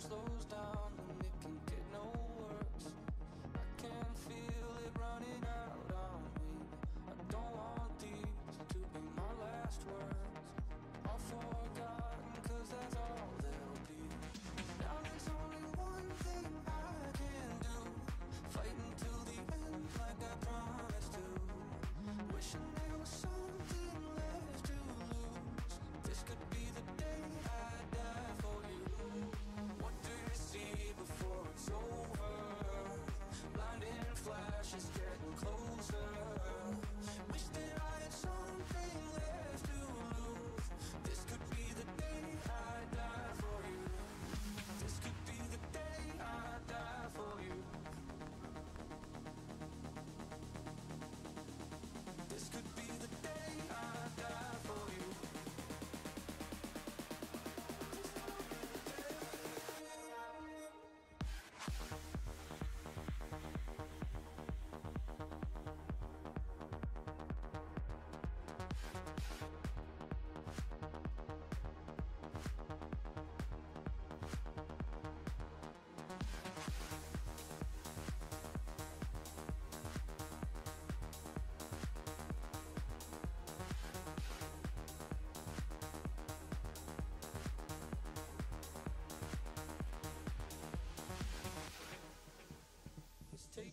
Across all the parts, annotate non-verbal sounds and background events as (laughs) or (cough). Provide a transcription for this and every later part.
time slows down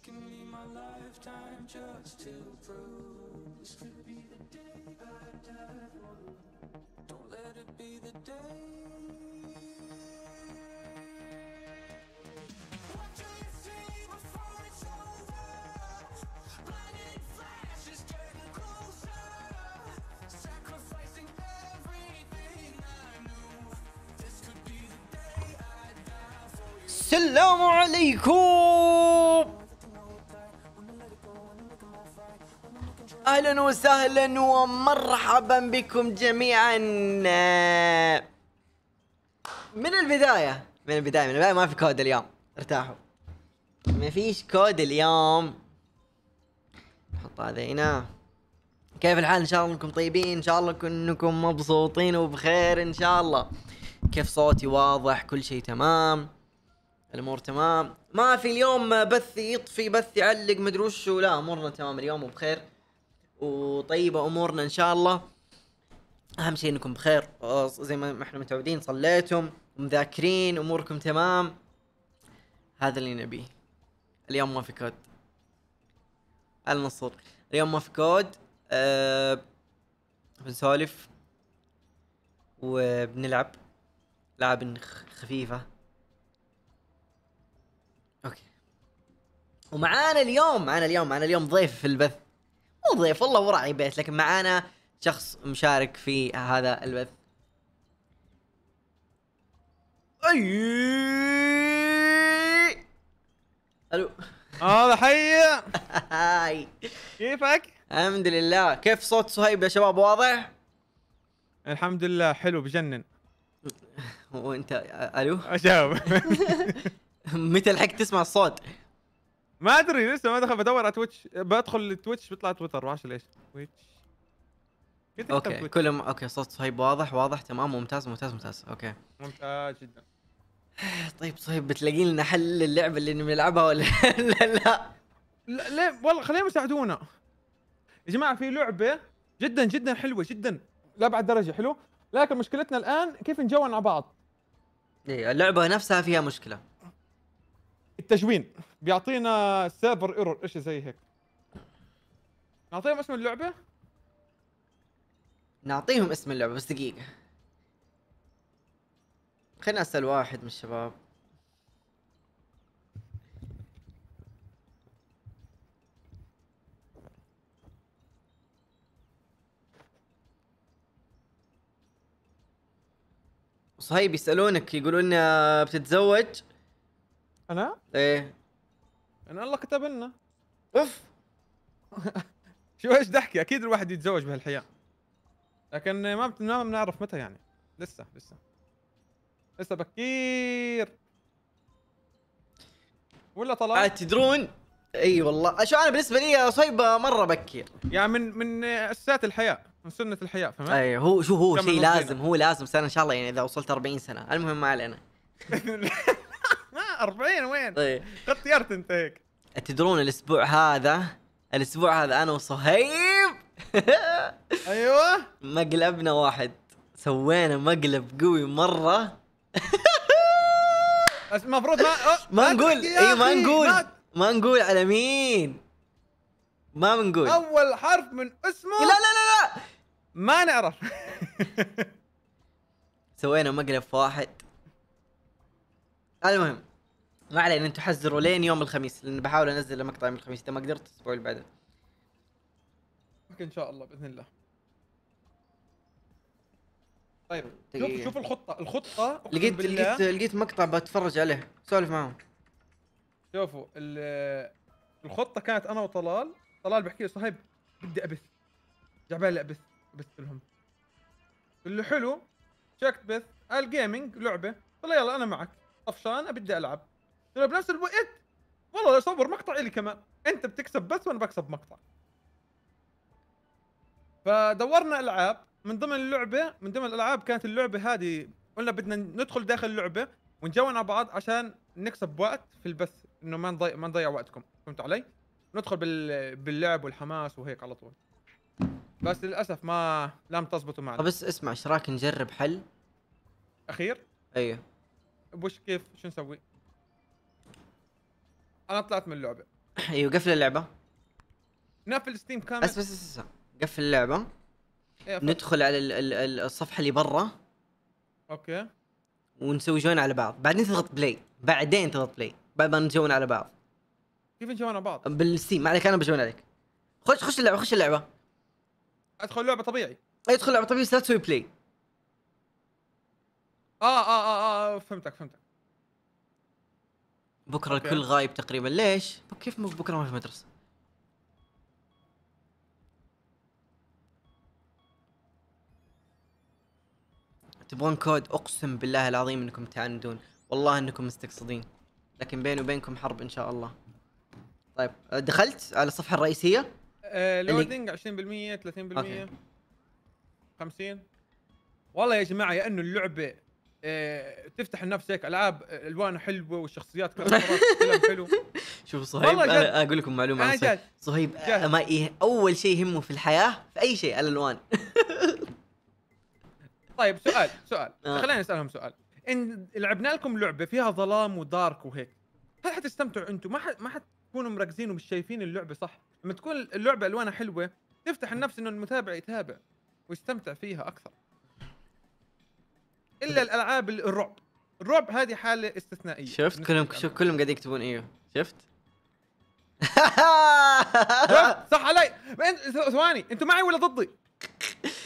taken me my lifetime just to prove this could be the day I die. Don't let it be the day. What do أهلا وسهلا ومرحبا بكم جميعا. من البداية؟ من البداية من البداية ما في كود اليوم. ارتاحوا. ما فيش كود اليوم. نحط هذا هنا. كيف الحال؟ إن شاء الله إنكم طيبين. إن شاء الله إنكم مبسوطين وبخير إن شاء الله. كيف صوتي؟ واضح كل شيء تمام. الأمور تمام. ما في اليوم بث يطفي بث يعلق مدري وش لا امورنا تمام. اليوم وبخير وطيبة أمورنا إن شاء الله. أهم شيء إنكم بخير. آه، زي ما إحنا متعودين صليتم ومذاكرين أموركم تمام. هذا اللي نبيه. اليوم ما في كود. النصر اليوم ما في كود. أه بنسولف وبنلعب لعب خ- خفيفة. okay. ومعانا اليوم معانا اليوم معانا اليوم ضيف في البث. مو ضيف والله وراعي بيت لكن معانا شخص مشارك في هذا البث. أي! ألو. هذا حي. هاي. كيفك؟ الحمد لله. كيف صوت صهيب يا شباب واضح؟ الحمد لله حلو بجنن. (laughs) وانت ألو؟ أشوف (laughs) متى لحقت تسمع الصوت؟ ما أدري لسه ما دخل بدور على تويتش بدخل التويتش بيطلع تويتر ما اعرف ليش. Twitch okay Twitch. كلهم okay صوت صهيب واضح واضح تمام ممتاز ممتاز ممتاز. okay. ممتاز جدا. (sighs) طيب صهيب بتلاقي لنا حل اللعبة اللي بنلعبها ولا (laughs) لا لا. لا ليه والله خليهم يساعدونا. يا جماعة في لعبة جدا جدا حلوة جدا لابعد درجة حلو؟ لكن مشكلتنا الآن كيف ن join على بعض؟ إيه، اللعبة نفسها فيها مشكلة. التجوين. بيعطينا server error إشي زي هيك. نعطيهم اسم اللعبة؟ نعطيهم اسم اللعبة بس دقيقة. خلينا اسال واحد من الشباب. صهيب يسألونك يقولون آه، بتتزوج؟ أنا؟ إيه. أنا الله كتب لنا. اوف (laughs) شو إيش ضحكي أكيد الواحد يتزوج بهالحياة. لكن ما بت- ما بنعرف متى يعني. لسه لسه. لسه بكير. ولا طلع عاد تدرون؟ إي والله. شو أنا بالنسبة لي صهيب مرة بكير. يعني من من أساسات الحياة من سنة الحياة فهمت؟ إي هو شو هو؟ شيء؟ لازم هو لازم سنة إن شاء الله يعني إذا وصلت 40 سنة. المهم ما علينا. (laughs) باذن الله 40 وين؟ طيب. قد طيرت انت هيك. تدرون الأسبوع هذا؟ الأسبوع هذا أنا وصهيب. (laughs) أيوه. مقلبنا واحد. سوينا مقلب قوي مرة. (laughs) بس المفروض ما ما نقول اي ما نقول. ما- نقول على مين. ما بنقول. لا أول حرف من اسمه. لا لا لا. ما نعرف. (laughs) سوينا مقلب واحد. المهم ما علينا أنتم حذروا لين يوم الخميس لأن بحاول أنزل مقطع يوم الخميس إذا ما قدرت الأسبوع اللي بعده. ممكن إن شاء الله بإذن الله. طيب شوف. شوف الخطة الخطة لقيت بالله. لقيت لقيت مقطع بتفرج عليه سولف معاهم. شوفوا ال- الخطة كانت أنا وطلال. طلال بحكي لي صهيب بدي أبث جعبالي أبث أبث لهم. اللي حلو شكت بث قال جيمنج لعبة. قال يلا أنا معك. طفشان بدي ألعب. بنفس الوقت والله اصور مقطع إلي كمان. أنت بتكسب بث وأنا بكسب مقطع. فدورنا ألعاب. من ضمن اللعبة من ضمن الألعاب كانت اللعبة هذه قلنا بدنا ندخل داخل اللعبة ونجون على بعض عشان نكسب وقت في البث إنه ما نضيع ما نضيع وقتكم. فهمت علي؟ ندخل بال... باللعب والحماس وهيك على طول. بس للأسف ما لم تزبطوا معنا. بس اسمع إيش رايك نجرب حل؟ أخير؟ أيوه. وش كيف شو نسوي؟ أنا طلعت من اللعبة. (laughs) أيوه قفل اللعبة. نقفل ستيم كامل. بس بس بس. قفل اللعبة. إيه، ندخل على ال- ال- ال- الصفحة اللي برا. okay. ونسوي join على بعض. بعدين تضغط play بعدين تضغط play بعد ما ن join على بعض. كيف ن join على بعض؟ بال Steam ما عليك أنا ب join عليك. خش خش اللعبة خش اللعبة. أدخل لعبه طبيعي. أدخل لعبه طبيعي بس لا تسوي play آه آه آه, آه فهمتك فهمتك. بكرة okay. الكل غايب تقريبا. ليش؟ كيف مو- بكرة ما في مدرسة؟ تبغون كود؟ أقسم بالله العظيم إنكم تعاندون والله إنكم مستقصدين. لكن بيني وبينكم حرب إن شاء الله. طيب دخلت على الصفحة الرئيسية؟ آه اللي- loading 20% 30% okay. 50 والله يا جماعة يا إنه اللعبة آه تفتح النفس هيك ألعاب آه، الوانها حلوة والشخصيات كلام (laughs) حلو شوفوا صهيب. أنا أقول لكم معلومة عن صهيب جد صهيب جد. ما يه... أول شيء يهمه في الحياة في أي شيء الألوان (laughs) طيب سؤال سؤال آه. خلينا نسالهم سؤال إن لعبنا لكم لعبة فيها ظلام ودارك وهيك هل حتستمتعوا أنتم ما. ما حتكونوا مركزين ومش شايفين اللعبة صح لما تكون اللعبة ألوانها حلوة تفتح النفس إنه المتابع يتابع ويستمتع فيها أكثر إلا الألعاب ال- الرعب. الرعب هذه حالة استثنائية. شفت؟ كلهم. شوف كلهم قاعد يكتبون إيوه. شفت؟ (laughs) صح علي. انت ثواني. أنتوا معي ولا ضدي؟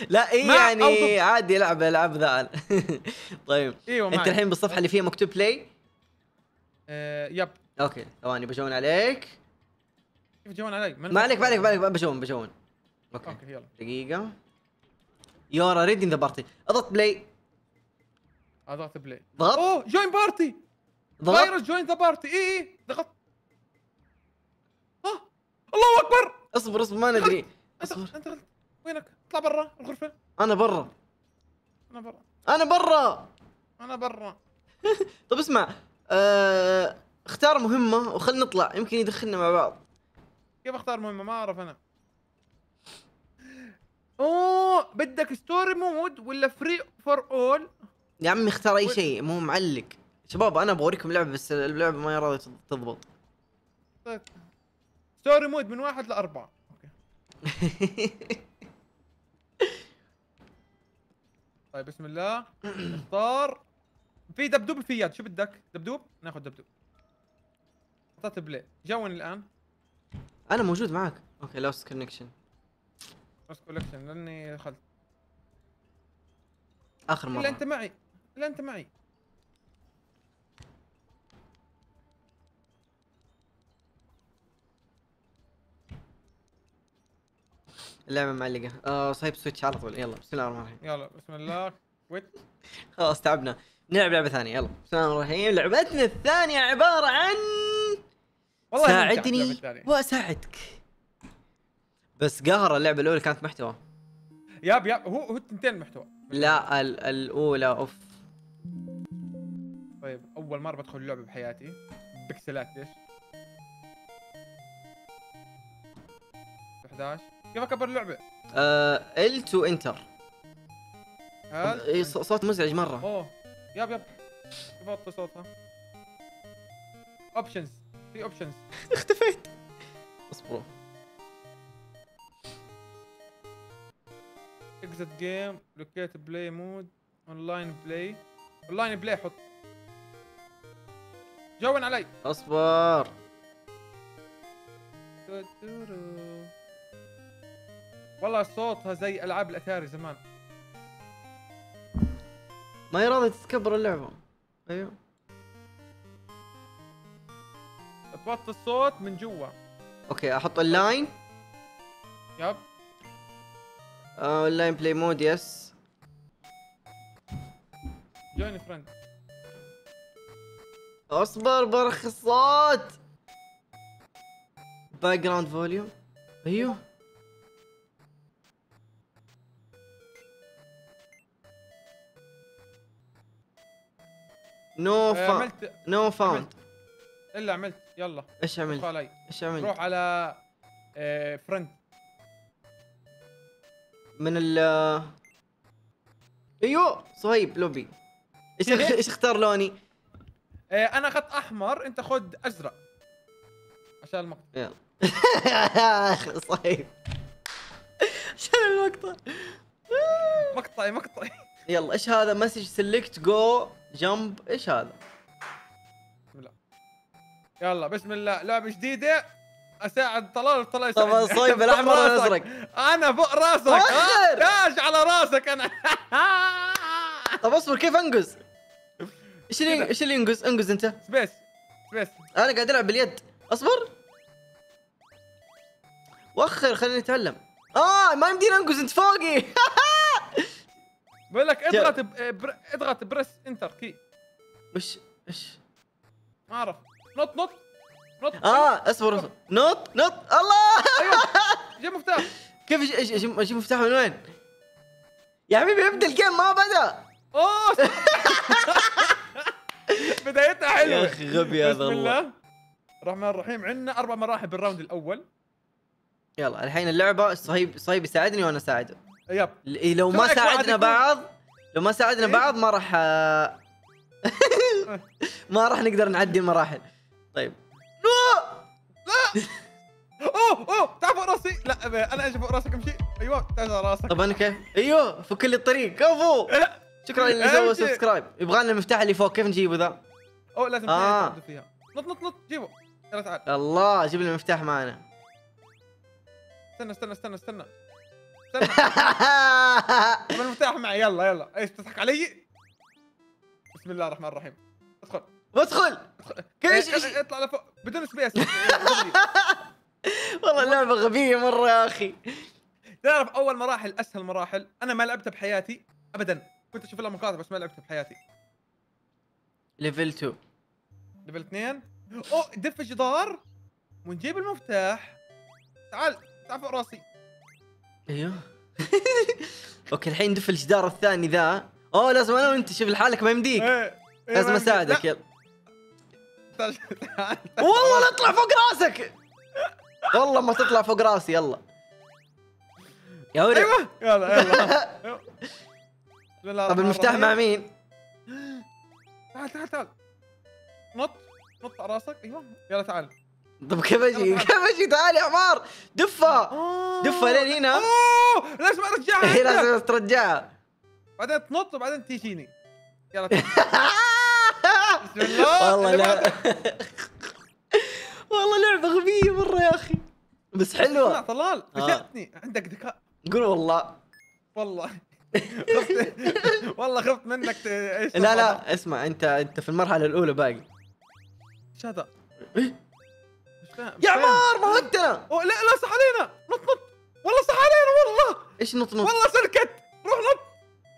لا اي مع أو يعني. عادي يلعب العاب ذا (laughs) طيب. إيوه معي. انت الحين بالصفحة اللي فيها مكتوب play آه yep. okay. ثواني ب join عليك. كيف join علي؟ ما عليك ما عليك ما عليك ب join ب join okay. okay يلا. دقيقة. you already in the party اضغط play اضغط play ضغط اوه join party ضغط فايروس join the party إي إي. ضغط آه الله اكبر اصبر اصبر ما ندري. اصبر. أنت غلط وينك؟ اطلع برا الغرفة. أنا برا. أنا برا. أنا برا. أنا برا. (laughs) طب اسمع. آه... اختار مهمة وخلنا نطلع. يمكن يدخلنا مع بعض. كيف أختار مهمة؟ ما أعرف أنا. أوه بدك story mode ولا free for all يا عمي اختار أي شيء مو معلق. شباب أنا بوريكم لعبة بس اللعبة ما راضيه تضبط. story mode من واحد لاربعه okay. (laughs) طيب بسم الله. اختار. في دبدوب في يد. شو بدك؟ دبدوب؟ ناخذ دبدوب. حطيت play. join الآن. أنا موجود معك. okay lost connection بس connection لأني دخلت آخر إلا مره أنت معي. الا أنت معي. اللعبة معلقة. آه صهيب سويتش على طول. يلا بسم الله الرحمن الرحيم. يلا بسم الله. ويت خلاص تعبنا. نلعب لعبة ثانية. يلا بسم الله الرحمن الرحيم. لعبتنا الثانية عبارة عن والله اللعبة ساعدني الثانية. وأساعدك. بس قهر اللعبة الأولى كانت محتوى. yep yep. هو هو التنتين محتوى. لا ال- الأولى أوف. طيب أول مرة بدخل اللعبة بحياتي بكسلات ليش؟ 11 كيف أكبر اللعبة؟ alt و enter هل؟ إيه، ص- صوت مزعج مرة. أوه. yep yep. كيف اوطي صوتها. options في options (laughs) اختفيت. اصبروا. exit game local play mode online play online play حط. join علي أصبر. والله صوتها زي ألعاب الأتاري زمان. ما هي راضية تتكبر اللعبة. أيوه. توطي الصوت من جوا. OK أحط ال online yep ال online play mode yes join friend اصبر برخ الصوت background volume أيوه نو فا عملت نو فاوند إلا عملت. يلا. إيش عملت؟ علي. إيش عملت؟ روح على آه، فريند من ال أيوه صهيب لوبي. إيش (laughs) إيش اختار لوني؟ آه، أنا اخذت أحمر أنت خذ أزرق عشان المقطع يلا (laughs) صهيب عشان المقطع مقطعي مقطعي يلا إيش هذا message select go jump إيش هذا؟ بسم الله يلا بسم الله لعبة جديدة أساعد طلال طلال طب يساعدني. صهيب (laughs) فوق الأحمر ولا راسك. الازرق؟ أنا فوق راسك؟ تاج على راسك أنا (laughs) طب اصبر كيف أنقز؟ إيش اللي. إيش اللي ينقز؟ انقز انت. space space أنا قاعد ألعب باليد. أصبر. وخر خليني اتعلم آه ما يمديني انقز أنت فوقي. (laughs) بقول لك اضغط بر- اضغط press enter key. وش إيش؟ ما أعرف. نط نط. نط. آه أصبر أصبر. نط نط. الله. (laughs) جيب مفتاح. كيف إيش إيش إيش مفتاح من وين؟ يا حبيبي ابدأ ال game ما بدأ. أوه. (laughs) بدايتها حلوة. يا أخي غبي هذا بسم والله. الله. الرحمن الرحيم عندنا أربع مراحل بال round الأول. يلا الحين اللعبة صهيب صهيب يساعدني وأنا أساعده. yep. إيه، لو ما ساعدنا بعض لو ما ساعدنا إيه؟ بعض ما راح آه، (laughs) ما راح نقدر نعدي المراحل. طيب. أوه أوه تعال فوق راسي. لا أنا أجي فوق راسك أمشي. أيوه تعال راسك. طب أنا كيف؟ أيوه فك لي الطريق. كفو! (laughs) شكرا اللي سوى. subscribe يبغى لنا المفتاح اللي فوق كيف نجيبه ذا؟ اوه لازم آه. تعدل فيها. نط نط نط جيبه. يلا تعال. الله جيب لي المفتاح معنا. استنى استنى استنى استنى. (laughs) استنى. المفتاح معي. يلا يلا. إيش تضحك علي؟ بسم الله الرحمن الرحيم. ادخل. بدخل كيف إيش إيه، إيش اطلع لفوق. بدون سبيس. (laughs) والله اللعبة غبية مرة يا أخي. تعرف أول مراحل أسهل مراحل. أنا ما لعبتها بحياتي ابدا. كنت أشوف لها مقاطع بس ما لعبتها بحياتي. level 2 level اثنين. أوه دف جدار ونجيب المفتاح. تعال تعال فوق راسي. أيوه. (laughs) OK الحين دف الجدار الثاني ذا. أوه لازم أنا وأنت. شوف لحالك ما يمديك. إيه، إيه، لازم أساعدك. لا، يلا. والله لا اطلع فوق راسك. والله ما تطلع فوق راسي. يلا. يا ولد. أيوه. يلا يلا. (laughs) طب المفتاح. مع مين؟ تعال تعال تعال. نط نط على راسك. أيوه. يلا تعال. طب كيف أجي؟ كيف أجي؟ تعال يا حمار دفة. دفة لين هنا. أوه! لازم أرجعها عندك. لازم ترجعها. بعدين تنط وبعدين تجيني يلا تعال. (laughs) بسم الله. والله لا. (laughs) والله لعبة غبية مرة يا أخي. بس حلوة. طلال. آه. فشلتني. عندك ذكاء. قول والله. والله. (laughs) خفت والله خفت منك ت- إيش لا لا اسمع انت أنت في المرحلة الأولى باقي. إيش هذا؟ يا. عمار موتنا أوه، لا لا صح علينا. نط نط. والله صح علينا والله. إيش نط نط؟ والله سلكت. روح نط.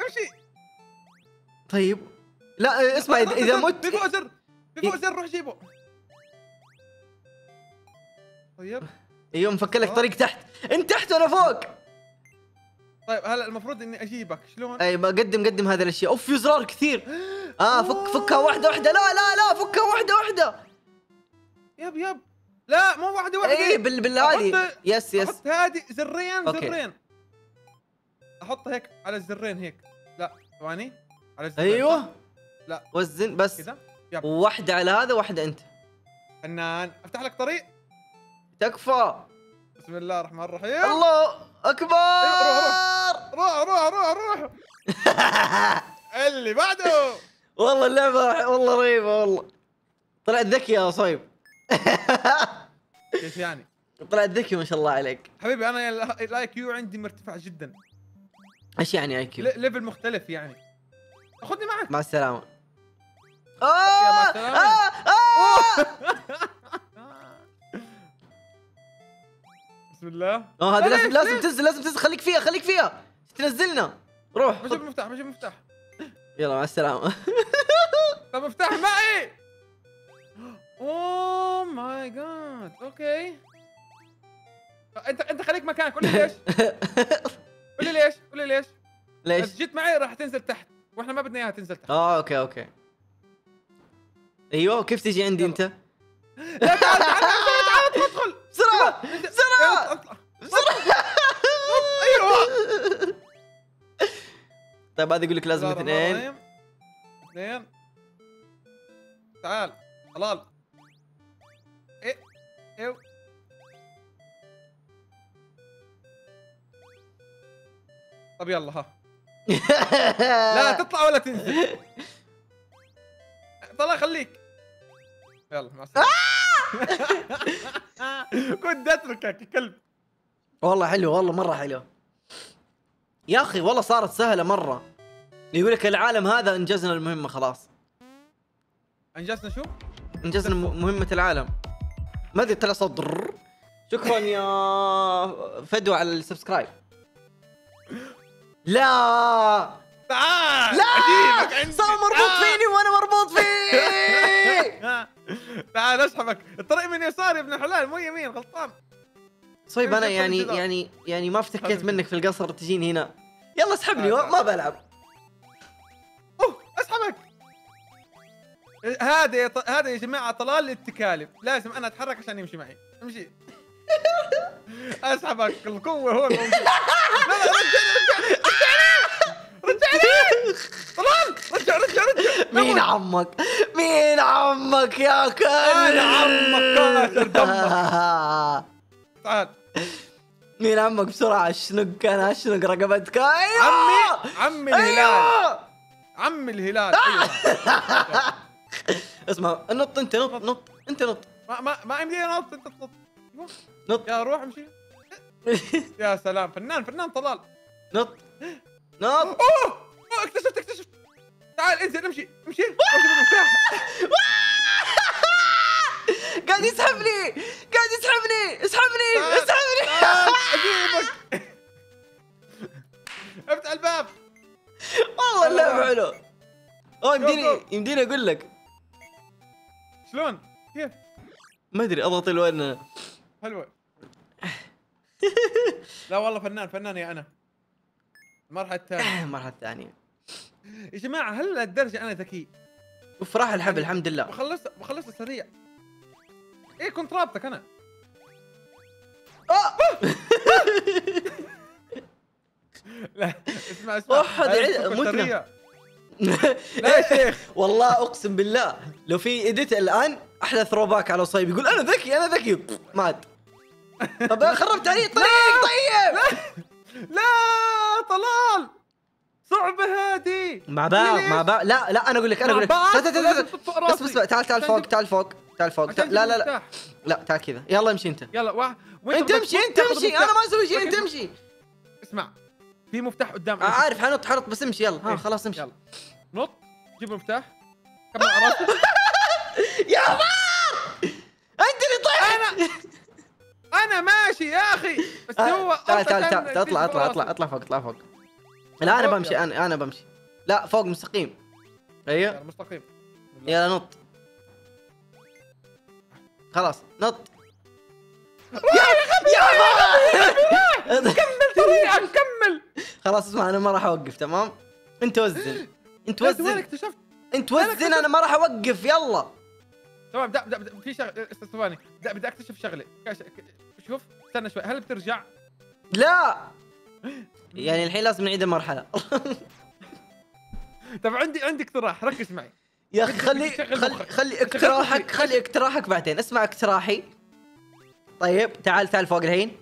امشي. طيب. لا اسمع إذا مت في فوق زر في فوق زر روح جيبه. طيب. أيوه مفكر لك طريق تحت. انت تحت ولا فوق. طيب هلا المفروض إني أجيبك. شلون؟ أي ما قدم قدم هذه الأشياء. أوف في زرار كثير. آه فك فكها واحدة واحدة. لا لا لا فكها واحدة واحدة. yep yep. لا مو واحدة واحدة. اي بال بالهذه yes yes. أحط هذه زرين OK. زرين. أحطها هيك على الزرين هيك. لا ثواني. على الزرين؟ أيوه. لا. وزن بس. كذا. واحدة على هذا واحدة أنت. فنان. أفتح لك طريق. تكفى. بسم الله الرحمن الرحيم. الله. أكبر! أيوة، روح روح روح روح (laughs) اللي بعده. والله اللعبة والله رهيبة والله. طلعت ذكي يا صايب. كيف يعني؟ طلعت ذكي ما شاء الله عليك. حبيبي أنا ال IQ عندي مرتفع جدا. إيش يعني IQ level مختلف يعني. خذني معك. مع السلامة. آه! السلامة. آه! آه! (laughs) بسم الله. آه، هذه لا، لازم ليش؟ لازم؟ تنزل لازم تنزل. خليك فيها خليك فيها. تنزلنا. روح. بجيب خذ. المفتاح بجيب المفتاح. يلا مع السلامة. (laughs) طب افتح معي. oh my God OK انت انت خليك مكانك. قول لي ليش. (laughs) قول لي ليش قول لي ليش. ليش؟ بس جيت معي راح تنزل تحت. وإحنا ما بدنا إياها تنزل تحت. آه OK OK. أيوه كيف تجي عندي. أنت؟ (laughs) لا تعال تعال تعال ادخل بسرعة بسرعة اطلع! (laughs) أيوه! طيب هذا يقول لك لازم اثنين. اثنين. تعال. طلال إيه. أيوه طب يلا ها. (laughs) لا تطلع ولا تنزل. طلع خليك. يلا مع السلامة. (laughs) كنت أتركك يا كلب. والله حلو والله مرة حلو. يا أخي والله صارت سهلة مرة. يقول لك العالم هذا أنجزنا المهمة خلاص. أنجزنا شو؟ أنجزنا مهمة العالم. ما أدري طلع صوت. شكرا يا فدوى على السبسكرايب. لا! تعال! لا! صار مربوط. فيني وأنا مربوط فيه تعال اسحبك الطريق من يسار يا ابن الحلال مو يمين غلطان. طيب أنا يعني. يعني يعني ما افتكيت. منك في القصر تجيني هنا. يلا اسحبني تعال، ما بلعب. أوه اسحبك. هذا. هذا يا جماعة طلال للتكالب لازم أنا أتحرك عشان يمشي معي. امشي. (laughs) اسحبك القوة هون. (laughs) لا لا رجعني رجعني رجعني طلال رجع رجع رجع. مين عمك؟ مين عمك يا كلب؟ أنا عمك؟ كاسر دمك. (laughs) تعال. مين عمك بسرعة؟ اشنق أنا؟ اشنق رقبتك؟ أيوه! عمي عمي الهلال. أيوه! عمي الهلال. أيوه. (laughs) اسمع نط أنت نط نط أنت نط. ما ما ما يمديني انط أنت أيوة. نط. يا روح امشي (laughs) يا سلام فنان فنان طلال. نط. نط أوه! أوه، اكتشفت اكتشفت. تعال انزل امشي امشي. (laughs) (laughs) قاعد يسحبني قاعد يسحبني اسحبني اسحبني. أجيبك. (laughs) افتح الباب. والله اللعبة. حلو. أوه يمديني. يمديني أقول لك. شلون؟ كيف؟ ما أدري اضغط الوين حلوة لا والله فنان فنان يا أنا. المرحلة الثانية. (coughs) المرحلة الثانية. يا جماعة هل لهالدرجه أنا ذكي؟ وفي راح الحبل الحمد لله. بخلص بخلص سريع إيه كنت رابطك أنا. آه! (laughs) لا اسمع اسمع. الفكرة متنا. (laughs) لا يا شيخ. والله أقسم بالله. لو في إيديت الآن أحلى ثرو باك على صايب. يقول أنا ذكي أنا ذكي. مات طب خربت علي. (laughs) الطريق طيب لا! طلال! صعبة هذه مع بعض؟ مع بعض لا لا أنا أقول لك أنا أقول لك. لا، لا، بس. بس تعال تعال فوق تعال فوق تعال فوق. لا لا لا. لا تعال كذا. يلا امشي انت. يلا واحد انت امشي انت امشي. أنا ما أسوي شيء انت امشي. اسمع في مفتاح قدام. آه، عارف حنط حنط بس امشي. يلا ها إيه، خلاص امشي. يلا. نط جيب المفتاح كمل (laughs) يا بار انت اللي طيب أنا ماشي يا أخي. بس هو آه، تعال قصد تعال عشان تعال اطلع اطلع اطلع. اطلع فوق اطلع فوق. لا أنا بمشي. أنا أنا بمشي. لا فوق مستقيم. أيوه. مستقيم. يلا نط. خلاص نط. يا يا (laughs) كمل طريقك كمل! خلاص اسمع أنا ما راح أوقف تمام؟ انت وزن انت وزن. اكتشفت؟ انت وزن أنا ما راح أوقف يلا. تمام بدأ بدأ بدأ في شغله ثواني. بدأ بدي أكتشف شغلة. شوف استنى شوي. هل بترجع؟ لا! (laughs) يعني الحين لازم نعيد المرحلة. (laughs) طب عندي عندي اقتراح ركز معي. يا أخي خلي خلي. خلي اقتراحك. خلي اقتراحك بعدين. اسمع اقتراحي. طيب تعال تعال فوق الحين.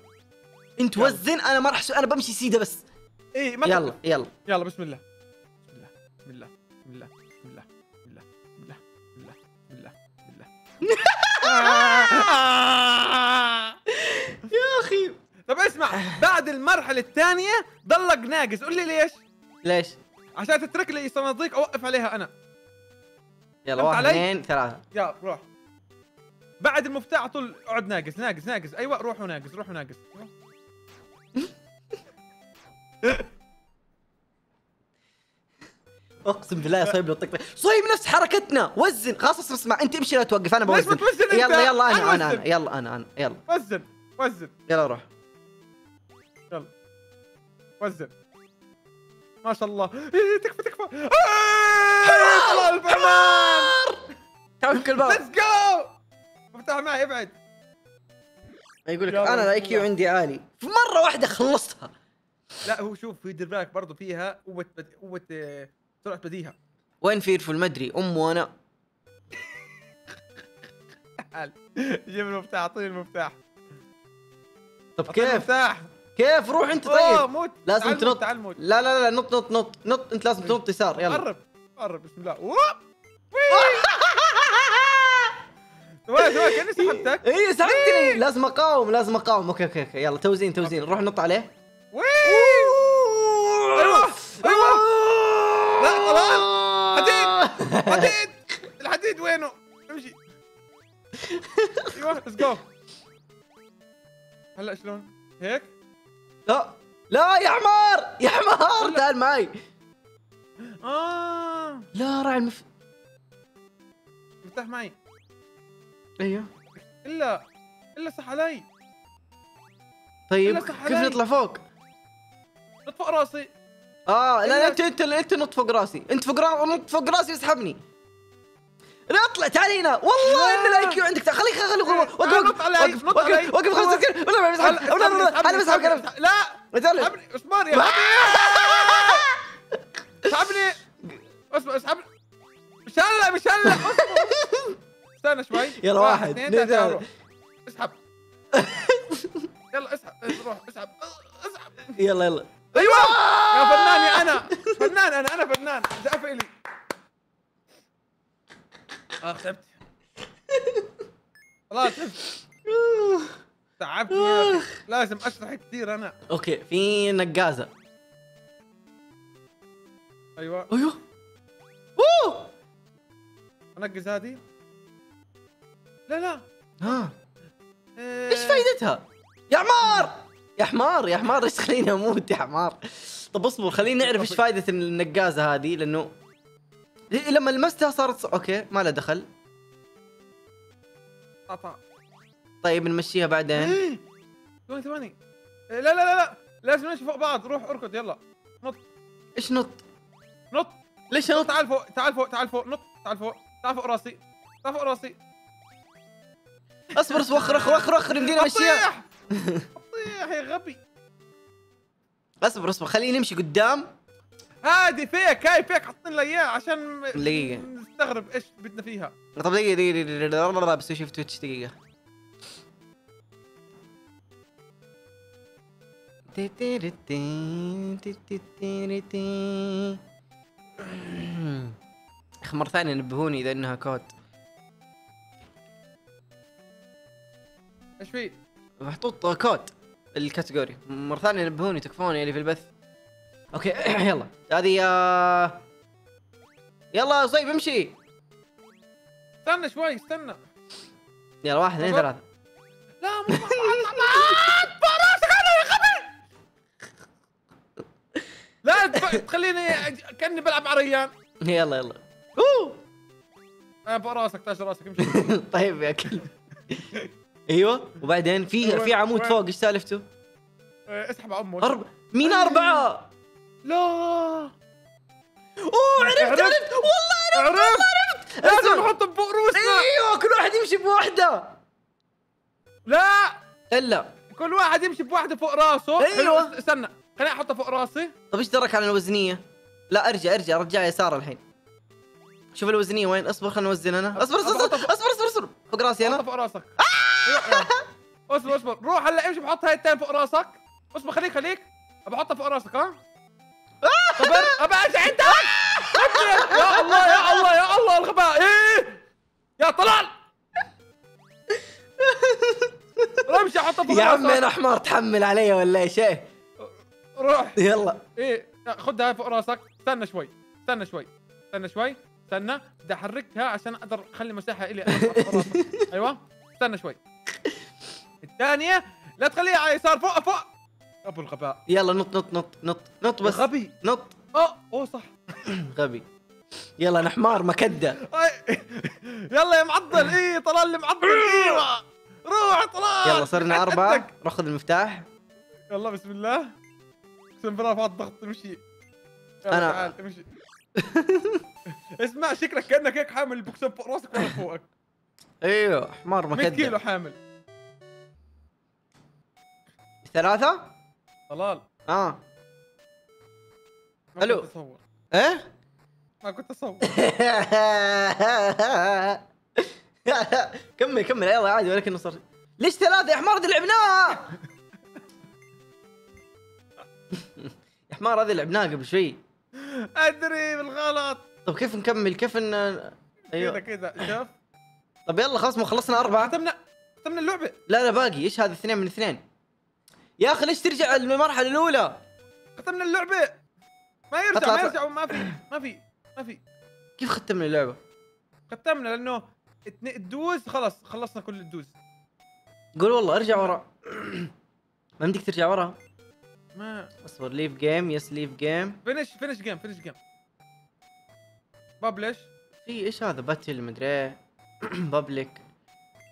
انت. وزن أنا ما راح أنا بمشي سيدة بس. اي يلا يلا. يلا بسم الله. بسم الله. بسم الله. بسم الله. يا أخي. طب اسمع بعد المرحلة الثانية ضلك ناقص. قول لي ليش؟ ليش؟ عشان تترك لي صناديق أوقف عليها أنا. يلا واحد؟ اثنين ثلاثة. يلا روح. بعد المفتاح على طول اقعد ناقص ناقص ناقص. أيوه روح وناقص روح وناقص. (laughs) أقسم بالله يا صهيب لو طقطق. صهيب نفس حركتنا. وزن. خلاص اسمع أنت امشي لا توقف. أنا بوزن؟ يلا يلا أنا أنا يلا أنا أنا. يلا. وزن. وزن. يلا روح. يلا. وزن. ما شاء الله. إيه، تكفى تكفى. آه، طلع الفنان تعال في الباب let's go افتح معي ابعد. يقول لك أنا ال IQ. عندي عالي في مرة واحدة خلصتها. لا هو شوف في دير برضه فيها قوة بد... سرعة بديهة وين فيرفول ما ادري ام وأنا. جيب المفتاح أعطيني المفتاح. طب كيف؟ المفتاح. كيف؟ روح أنت طيب. موت. لازم تنط. تعال لا لا لا نط نط نط نط. أنت لازم تنط يسار. يلا. قرب قرب. بسم الله. ثواني ثواني كاني سحبتك اي سحبتني لازم أقاوم لازم أقاوم. OK OK OK. يلا توزين توزين. روح نط عليه. أيوه أيوه. لا طلال حديد. حديد. الحديد وينه؟ امشي. أيوه ليتس جو هلا شلون؟ هيك؟ لا. لا يا حمار يا حمار. تعال معي. آه. لا راعي المف افتح معي. أيوه. إلا إلا صح علي. طيب كيف. نطلع فوق؟ نط فوق راسي. آه لا لا انت انت أنت نط فوق راسي. أنت فوق را... نط فوق راسي واسحبني لا اطلع تعال هنا. والله إن ال IQ عندك خليك خليك وقف وقف وقف. وقف وقف سكين. ولا ولا لا لا اسحبني، أنا بسحب اسحبني، أنا لا بسحب اسحبني. اصبر يا (laughs) اسحبني. اصبر اسحبني. مش هلا مش هلا اصبر استنى شوي. (laughs) يلا واحد، اثنين ثلاثة. اسحب. يلا اسحب. روح اسحب. (laughs) اسحب. يلا يلا. أيوه! يا فنان يا أنا. فنان أنا أنا فنان. زقف الي اخ تعبت خلاص تعبت تعبتني يا أخي. لازم أشرح كثير أنا. أوكي في نقازة. أيوه. أيوه. أوه! أنقز هذه. لا لا. ها. إيه، إيش فايدتها؟ يا حمار يا حمار يا حمار إيش خليني أموت يا حمار؟ طب اصبر خلينا نعرف إيش فائدة النقازة هذه لأنه إيه، لما لمستها صارت. أوكي ما لها دخل. طيب نمشيها بعدين. ثواني ثواني. إيه، لا لا لا لا. لازم نمشي فوق بعض. روح اركض يلا. نط. إيش نط؟ نط. ليش نط؟ تعال فوق تعال فوق تعال فوق. نط. تعال فوق. تعال فوق راسي. تعال فوق راسي. اصبر اصبر اخر اخر اخر اخر يمدينا (laughs) اطيح يا غبي. اصبر اصبر خلينا نمشي قدام. هذه فيك هاي فيك حاطين لي إياها عشان دقيقة. نستغرب إيش بدنا فيها. طب دقيقة دقيقة دقيقة بسوي شيء في تويتش دقيقة. اخ مرة ثانية نبهوني إذا إنها كود إيش في؟ محطوط code ال category. مرة ثانية نبهوني تكفوني اللي في البث. OK (clears throat) يلا. هذه يا يلا صهيب امشي. استنى شوي استنى. يلا واحد اثنين ثلاثة. لا مو (laughs) لا تخليني كأني بلعب مع ريان. يلا يلا. أوه. أنا فوق راسك تاج راسك امشي. (laughs) طيب يا كلب. أيوه وبعدين في وين- في عمود وين؟ فوق إيش سالفته؟ إيه، اسحب عمو أربعة مين أربعة؟ لا أوه عرفت عرفت. عرفت والله عرفت لازم اسمع. نحطهم فوق روسنا أيوه كل واحد يمشي بواحده لا إلا كل واحد يمشي بواحده فوق راسه أيوة. حلو، استنى خليني احطها فوق راسي طب إيش درك على الوزنية؟ لا أرجع أرجع رجع يسار الحين شوف الوزنية وين أصبر خلنا نوزن أنا أصبر أصبر أصبر أصبر أصبر, أصبر. فوق راسي حطها أنا فوق راسك أيوة،. (laughs) اصبر اصبر. روح هلا امشي بحط هاي التين فوق راسك. اصبر خليك خليك. بحطها فوق راسك ها؟ (laughs) صبر أبى أجي عندك. يا الله يا الله يا الله الغباء. إيه؟ يا طلال! امشي حطها فوق يا عمي راسك أنا حمار تحمل علي ولا إيش إيه روح. يلا. إيه خذها هاي فوق راسك. استنى شوي استنى شوي استنى شوي استنى. بدي أحركها عشان أقدر أخلي مساحة إلي. راسك. (laughs) أيوه. استنى شوي. الثانية لا تخليها على يسار فوق فوق. ابو الغباء. يلا نط نط نط نط نط بس. غبي. نط. آه اوه صح. (clears throat) غبي. يلا أنا حمار مكدة. أي. (laughs) يلا يا معضل. إيه طلال اللي معضل. (clears throat) إيوه. روح طلال. يلا صرنا عندك. أربعة. نأخذ المفتاح. يلا بسم الله. أقسم بالله فات ضغط. امشي يلا أنا- تعال امشي (laughs) اسمع شكلك كأنك هيك حامل البوكسين فوق راسك ولا فوقك. (laughs) إيوه حمار 100 كيلو حامل. ثلاثة؟ طلال. آه. ما حلو. كنت أصور. إيه؟ ما كنت أصور. (laughs) كمل كمل. يلا عادي ولكن صار ليش ثلاثة يا حمار؟ هذه لعبناها (laughs) يا حمار هذه لعبناها قبل شوي. أدري بالغلط. طب كيف نكمل؟ كيف ان كذا أيوه. كذا شوف. طب يلا خلاص ما خلصنا أربعة. ختمنا ختمنا اللعبة. لا لا باقي. إيش هذا؟ اثنين من اثنين. يا أخي ليش ترجع للمرحلة الأولى؟ ختمنا اللعبة. ما يرجع ما يرجع ما في ما في ما في. كيف ختمنا اللعبة؟ ختمنا لأنه ال doors خلاص خلصنا كل ال doors قول والله ارجع ورا. (clears throat) ما بدك ترجع ورا. ما. اصبر leave game yes leave game finish finish game finish game publish في إيش هذا؟ battle مدري (clears throat) public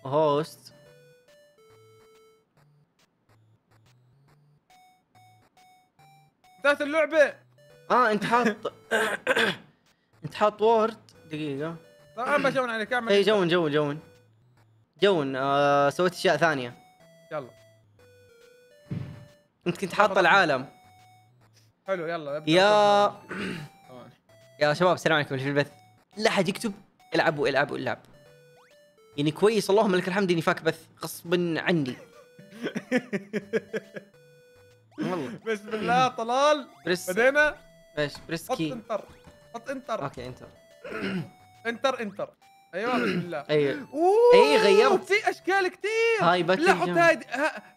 host انتهت اللعبة. آه أنت حاط (coughs) أنت حاط world دقيقة. طيب أنا ب join عليك أعمل اي join join join. join آه سويت أشياء ثانية. يلا. أنت كنت حاط العالم. حلو يلا. يا-. يا شباب السلام عليكم في البث. لا حد يكتب. العبوا العبوا العب. يعني كويس اللهم لك الحمد إني فاك بث. غصبا عني. (laughs) والله (laughs) بسم الله طلال. press. بدينا؟ إيش؟ press حط key. enter. حط enter. okay انت (clears throat) enter enter. أيوه بسم الله. أي. أوه إيه، غيرت. في أشكال كثير هاي battle لا حط. هذه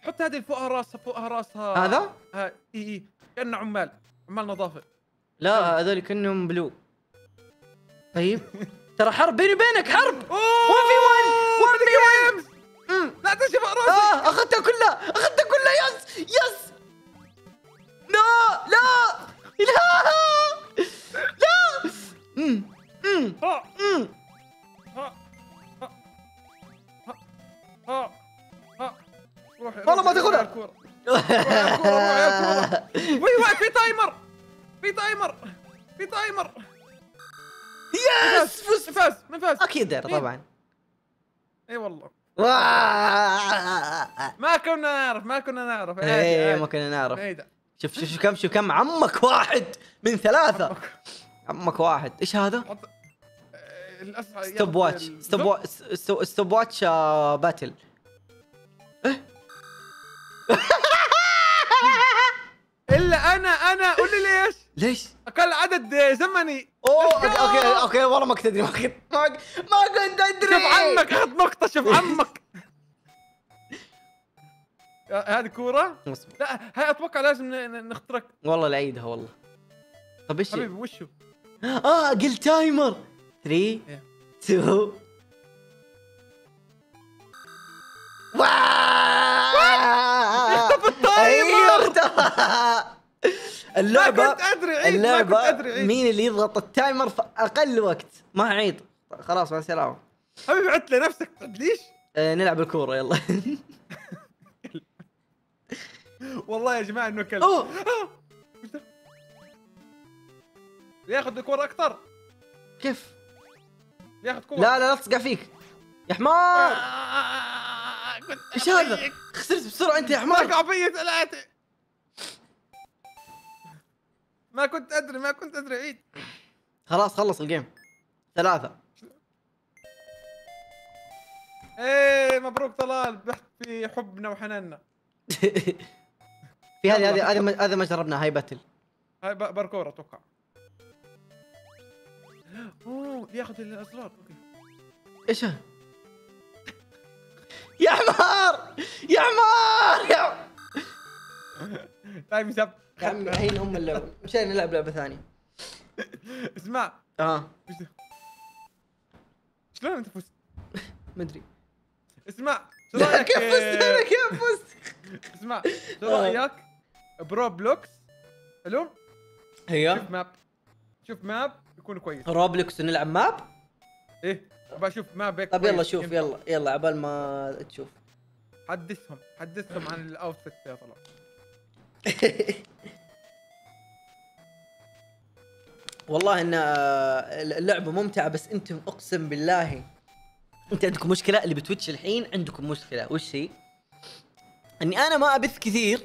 حط هذه اللي فوقها راسها فوقها راسها. هذا؟ إي إي. كأنه عمال. عمال نظافة. لا هذول كأنهم بلو. طيب. ترى حرب بيني وبينك حرب! 1 اوه في أنا طبعا إي والله. ما كنا نعرف ما كنا نعرف عادي. ما كنا نعرف شوف شوف كم شوف كم عمك واحد من ثلاثة عمك واحد إيش هذا؟ stopwatch stopwatch stopwatch battle الا أنا لي ليش؟ ليش؟ أقل عدد زمني. أوه okay okay والله ما كنت أدري ما كنت ما ما كنت أدري. شوف عمك اخذ نقطة شوف (laughs) عمك. هذه كورة. لا هاي أتوقع لازم نخترق. والله العيدها والله. طب إيش؟ حبيبي وشو آه قلت timer. 3 إيه. 2 واو! (laughs) اختفى ال timer. اختفى ما اللعبة كنت أدري عيد ما كنت اللعبة أدري عيد. مين اللي يضغط ال timer في أقل وقت؟ ما عيد. خلاص مع السلامة. حبيبي عدت لنفسك ليش؟ آه نلعب الكورة يلا. (laughs) والله يا جماعة إنه كلب. آه،؟ (laughs) ياخذ الكور أكثر. كيف؟ ياخذ كور لا لا لا تصقع فيك. يا حمار! آه، كنت إيش هذا. خسرت بسرعة أنت يا حمار. وقع ما كنت أدري ما كنت أدري. عيد. خلاص خلص ال game ثلاثة. إيه مبروك طلال. بحث في حبنا وحناننا. (laughs) في هذه هذه هذه ما- جربناها. هاي battle. هاي باركور أتوقع. أوه ياخذ الأسرار. okay. إيش؟ يا حمار يا حمار يا time زب (laughs) يا عمي الحين هم اللعبة مشينا نلعب لعبة ثانية. (laughs) اسمع. آه؟ شلون أنت فزت؟ (laughs) ما أدري. اسمع شو (laughs) رأيك؟ كيف فزت؟ أنا كيف فزت؟ اسمع شو رأيك؟ ب Roblox حلو؟ هي شوف map شوف map يكون كويس. Roblox نلعب map إيه. بشوف map هيك طب يلا. شوف يلا يلا عبال ما تشوف. حدثهم حدثهم عن ال outfit يا طلال. (laughs) والله إن آه، اللعبة ممتعة بس أنتم أقسم بالله أنت عندكم مشكلة اللي ب Twitch الحين عندكم مشكلة. وش هي؟ إني أنا ما أبث كثير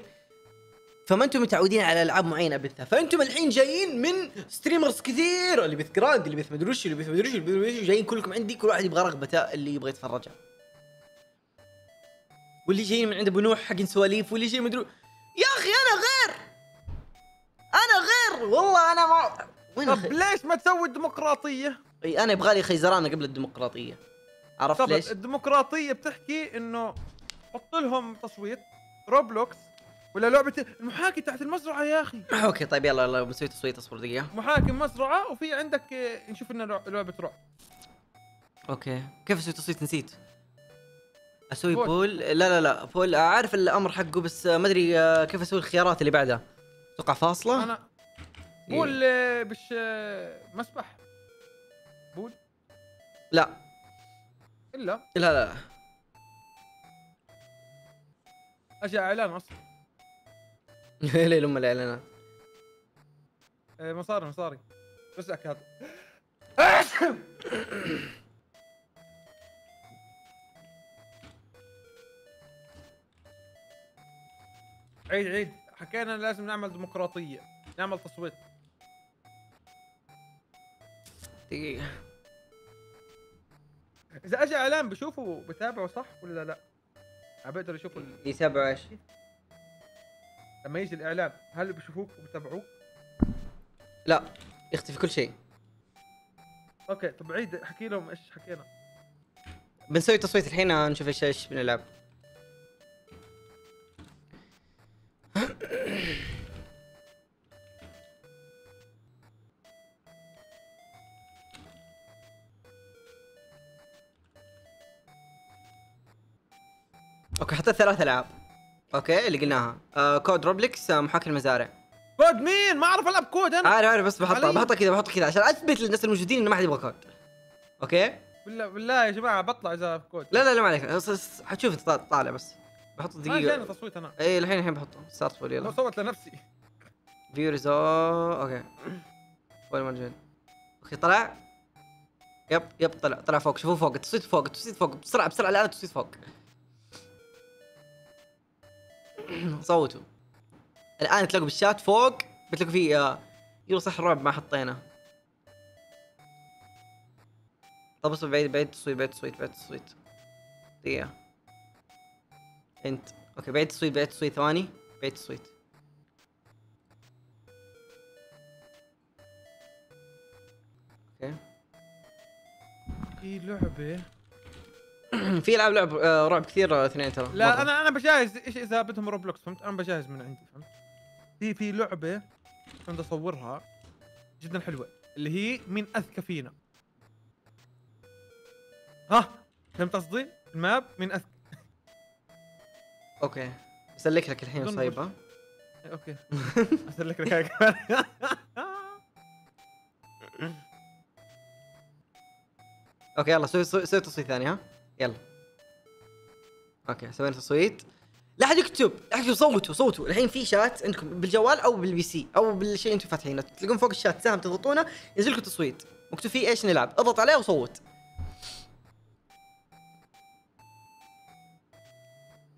فما أنتم متعودين على ألعاب معينة أبثها. فأنتم الحين جايين من streamers كثير اللي يبث Grand اللي يبث مدري اللي يبث مدري اللي وش جايين كلكم عندي كل واحد يبغى رغبته اللي يبغى يتفرجها. واللي جايين من عند أبو نوح حق سواليف واللي جاي مدري أنا غير والله أنا ما وين طب أخي؟ ليش ما تسوي الديمقراطية؟ إي أنا يبغى لي خيزرانة قبل الديمقراطية. عرفت طب ليش؟ الديمقراطية بتحكي إنه حط لهم تصويت Roblox ولا لعبة المحاكي حقت المزرعة يا أخي. (laughs) okay طيب يلا يلا بنسوي تصويت اصبر دقيقه محاكم مزرعة وفي عندك آه، نشوف إنه لع- لعبة رعب. okay. كيف أسوي تصويت؟ نسيت. أسوي poll. poll. لا لا لا poll أعرف الأمر حقه بس ما أدري آه، كيف أسوي الخيارات اللي بعدها. أتوقع فاصلة؟ أنا قول آه، بش آه، مسبح. بول لا. إلا. لا لا لا. اجى إعلان أصلا. (laughs) ليه أم الإعلانات. آه، مصاري مصاري. بسك هذا (laughs) عيد عيد. حكينا لازم نعمل ديمقراطية نعمل تصويت دقيقة إذا أجى إعلان بشوفوا بتابعوا صح ولا لأ؟ بقدر يشوفوا ال- يتابعوا إيش؟ لما يجي الإعلان هل بشوفوك وبتابعوك؟ لا يختفي كل شيء أوكي طب عيد احكي لهم إيش حكينا بنسوي تصويت الحين نشوف إيش إيش بنلعب ثلاث ألعاب. okay اللي قلناها. آه COD Roblox آه محاكي المزارع. COD مين؟ ما أعرف ألعب COD أنا. عارف عارف بس بحطها علي. بحطها كذا بحطها كذا عشان أثبت للناس الموجودين إنه ما حد يبغى COD. okay؟ بالله بالله يا جماعة بطلع إذا COD. لا لا لا ما عليك. حتشوف أنت طا- طالع بس. بحط ما جاني تصويت أنا اي الحين الحين بحطه. poll أنا يلا. صوت لنفسي. viewers okay. وين موجود okay طلع. yep yep طلع طلع فوق. شوفوا فوق. التصويت فوق التصويت فوق. بسرعة بسرعة الان التصويت فوق. صوتوا. الآن تلاقوا بالشات فوق بتلاقوا فيه آه، يلا صح الرعب ما حطينا. طب اصبر بعيد بعيد تصويت بعيد تصويت بعيد تصويت دقيقة. انت أوكي بعيد تصويت بعيد تصويت ثواني. بعيد تصويت okay. في لعبة (clears throat) في ألعاب لعب آه، رعب كثير آه، اثنين ترى. لا مرة. أنا أنا بجهز إيش إذا بدهم روبلوكس فهمت؟ أنا بجهز من عندي فهمت؟ في في لعبة كنت أصورها جدا حلوة اللي هي مين أذكى فينا. ها؟ فهمت قصدي؟ ال map مين أذكى. okay. بسلك لك الحين صايبة. okay. أسلك لك كمان (laughs) (laughs) okay يلا سوي سوي, سوي تصويت ثاني ها؟ يلا. okay سوينا تصويت. لا أحد يكتب لا أحد يكتب. صوتوا صوتوا. الحين في شات عندكم بالجوال أو بال PC أو بالشيء أنتم فاتحينه. تلقون فوق الشات سهم تضغطونه ينزل لكم تصويت. مكتوب فيه إيش نلعب. اضغط عليه وصوت.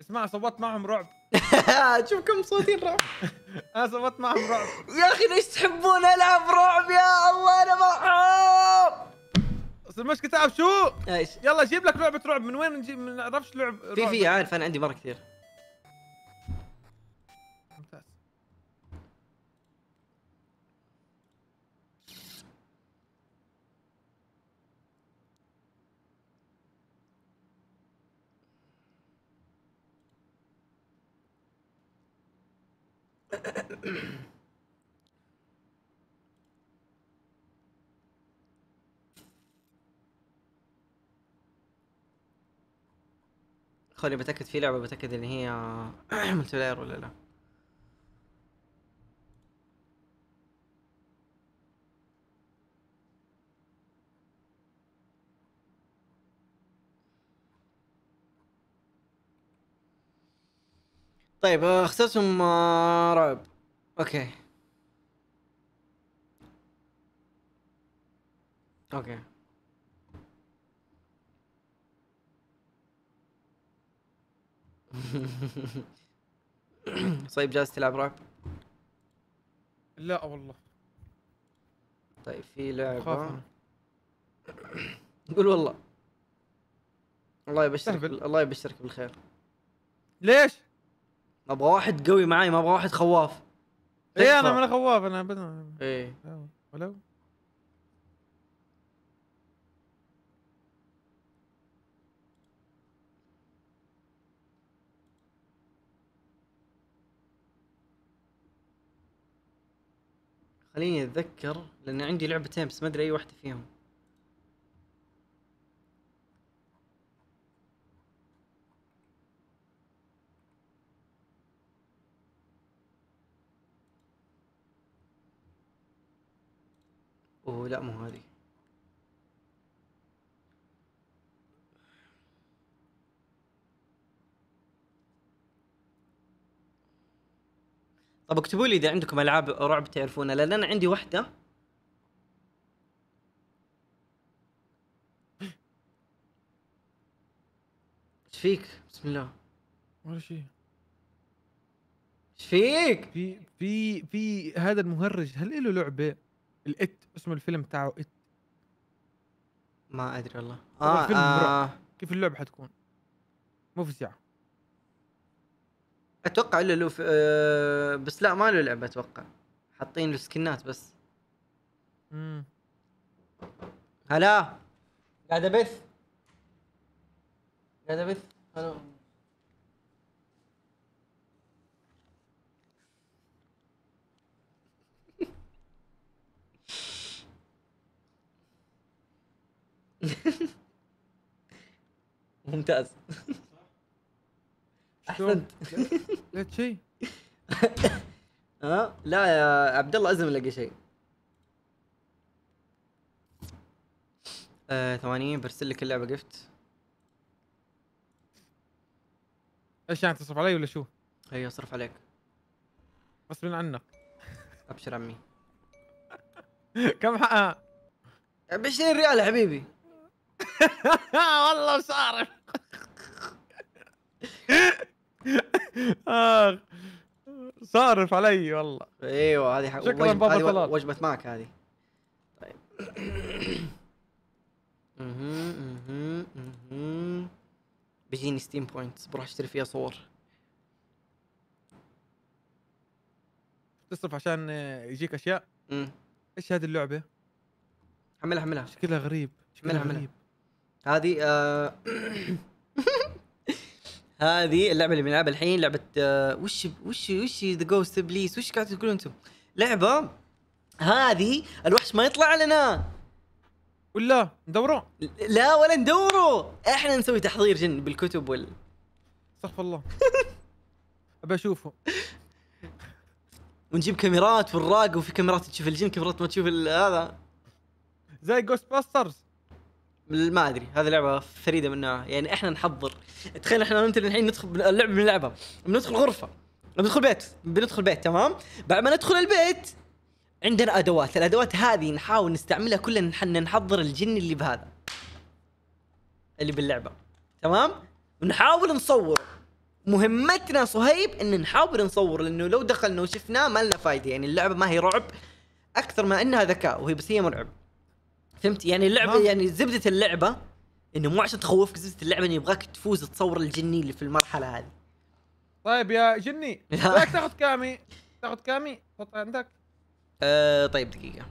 اسمع صوت معهم رعب. (laughs) شوف كم صوتين رعب. (laughs) أنا صوت معهم رعب. يا أخي ليش تحبون ألعب رعب؟ يا الله أنا ما بس المشكلة تعرف شو؟ إيش؟ يلا جيب لك لعبة رعب من وين نجيب؟ ما نعرفش لعب في. في عارف أنا عندي مرة كثير ممتاز خليني بتأكد في لعبة بتأكد إن هي (clears throat) multiplayer ولا لا. طيب آه، اخترتم آه، رعب. okay. okay. (laughs) صيب جالس تلعب رعب لا والله طيب في لعبة. (coughs) قول والله الله يبشرك. بال- الله يبشرك بالخير ليش؟ أبغى واحد قوي معاي ما أبغى واحد خواف إيه أنا. ما أنا خواف أنا ابدا إيه ولو خليني أتذكر لأن عندي لعبتين بس ما أدري أي واحدة فيهم. أوه لا مو هذه. طب اكتبوا لي إذا عندكم ألعاب رعب تعرفونها لأن أنا عندي واحدة. إيش فيك؟ بسم الله. ولا شيء. إيش فيك؟ في في في هذا المهرج هل له لعبة؟ الإت اسمه الفيلم تاعه إت. ما أدري والله. آه, آه. كيف اللعبة حتكون؟ مفزعه أتوقع إلا له في آه بس لا ما له لعبة أتوقع. حاطين له سكنات بس. امم هلا. قاعد أبث. قاعد أبث. ألو (laughs) ممتاز. احسنت لا شيء ها لا يا عبد الله أزم لقى شيء آه ثواني برسل لك اللعبة قفت إيش يعني تصرف علي ولا شو؟ هي أصرف عليك. غصبا عنك أبشر عمي. (laughs) كم حقها؟ ب 20 ريال يا حبيبي. (laughs) والله صارف (laughs) آخ صارف علي والله إيوه هذه حق شكراً بابا طلال. وجبة معك هذه طيب. (coughs) بيجيني Steam points بروح أشتري فيها صور تصرف عشان يجيك أشياء مم. إيش هذه اللعبة؟ حملها حملها شكلها غريب شكلها منها. غريب هذه آه هذه اللعبة اللي بنلعبها الحين لعبة آه وش وش وش ذا ghost please وش قاعد تقولون أنتم؟ لعبة هذه الوحش ما يطلع لنا. ولا ندوره لا ولا ندوره إحنا نسوي تحضير جن بالكتب وال استغفر الله. (laughs) ابى أشوفه. ونجيب كاميرات ونراقب وفي كاميرات تشوف الجن كاميرات ما تشوف هذا. زي Ghostbusters ما أدري هذه لعبة فريدة من نوعها يعني إحنا نحضر. تخيل إحنا وانت الحين ندخل اللعبه من لعبه بندخل غرفة. بندخل بيت. بندخل بيت تمام؟ بعد ما ندخل البيت عندنا أدوات. الأدوات هذه نحاول نستعملها نحن نحضر الجن اللي بهذا. اللي باللعبة. تمام؟ ونحاول نصور. مهمتنا صهيب إن نحاول نصور لأنه لو دخلنا وشفناه ما لنا فايدة. يعني اللعبة ما هي رعب أكثر ما إنها ذكاء وهي بس هي مرعب فهمت؟ يعني اللعبه تمام. يعني زبدة اللعبة إنه مو عشان تخوفك زبدة اللعبة إنه يبغاك تفوز تصور الجني اللي في المرحلة هذه. طيب يا جني. (laughs) بدك تاخذ كامي تاخذ كامي حط عندك. أه طيب دقيقة.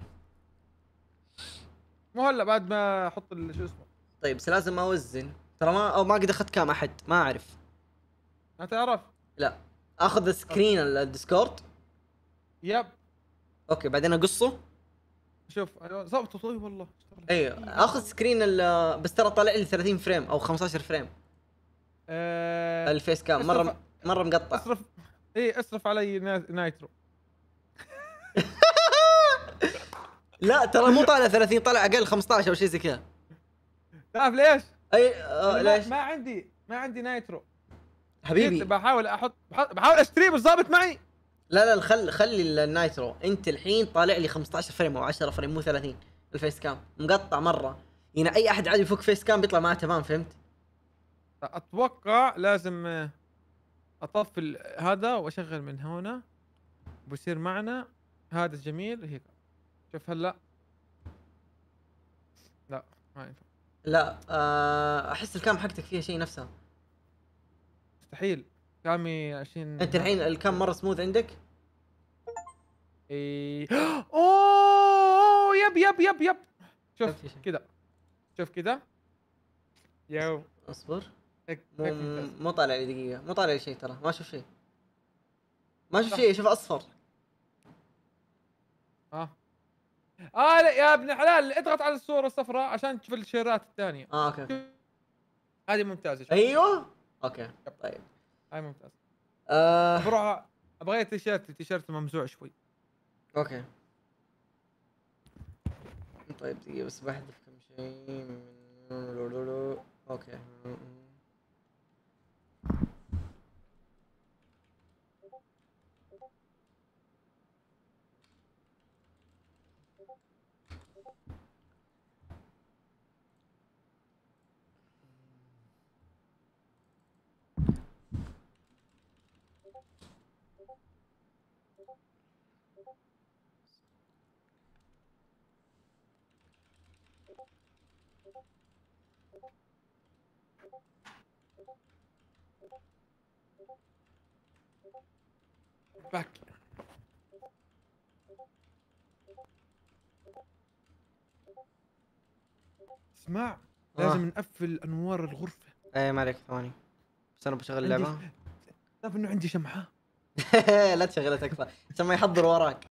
مو هلا بعد ما أحط ال- شو اسمه. طيب بس لازم أوزن. ترى ما أو ما قد أخذت كام أحد ما أعرف. ما تعرف؟ لا. آخذ screen ال Discord. yep. okay بعدين أقصه. شوف ظبطه طيب والله. أيوه آخذ screen ال- بس ترى طالع لي 30 frame أو 15 frame. آه، ال face cam؟ مرة مرة مقطع. اصرف إي اصرف علي نا- Nitro (laughs) لا ترى مو طالع 30 طالع أقل 15 أو شيء زي كذا. تعرف ليش؟ أي آه ليش؟ ما عندي ما عندي Nitro حبيبي. بحاول أحط بح- بحاول أشتريه بس ظابط معي. لا لا خل خلي ال Nitro. انت الحين طالع لي 15 frame أو 10 frame مو 30 ال face cam. مقطع مرة. يعني أي أحد عادي يفك face cam بيطلع معاه تمام فهمت؟ أتوقع لازم آه، أطفي هذا وأشغل من هنا. بيصير معنا. هذا جميل. هيك. شوف هلا. لا ما ينفع. لا آه أحس الكام حقتك فيها شيء نفسها. مستحيل. كامي 20 أنت الحين الكام مرة سموث عندك؟ إيه. (gasps) أوه يب يب يب يب. شوف. كذا شوف. كذا يو. اصبر. هيك مو طالع لي دقيقة. مو طالع لي شيء ترى. ما أشوف شيء. ما أشوف شيء. أشوف أصفر. آه. آه لا يا ابن الحلال اضغط على الصورة الصفراء عشان تشوف ال shares الثانية. آه okay. هذه ممتازة شوف. أيوه؟ okay. طيب. هاي ممتازه آه. بروح أبغى تيشيرت التيشيرت ممزوع شوي. أوكي. طيب دقيقة بس بحذف كم شيء من أوكي. باك اسمع لازم نقفل أنوار الغرفة. إيه ما عليك ثواني. بس أنا بشغل اللعبة. تعرف إنه عندي شمعة؟ (laughs) لا تشغلها تكفى. عشان ما يحضر وراك.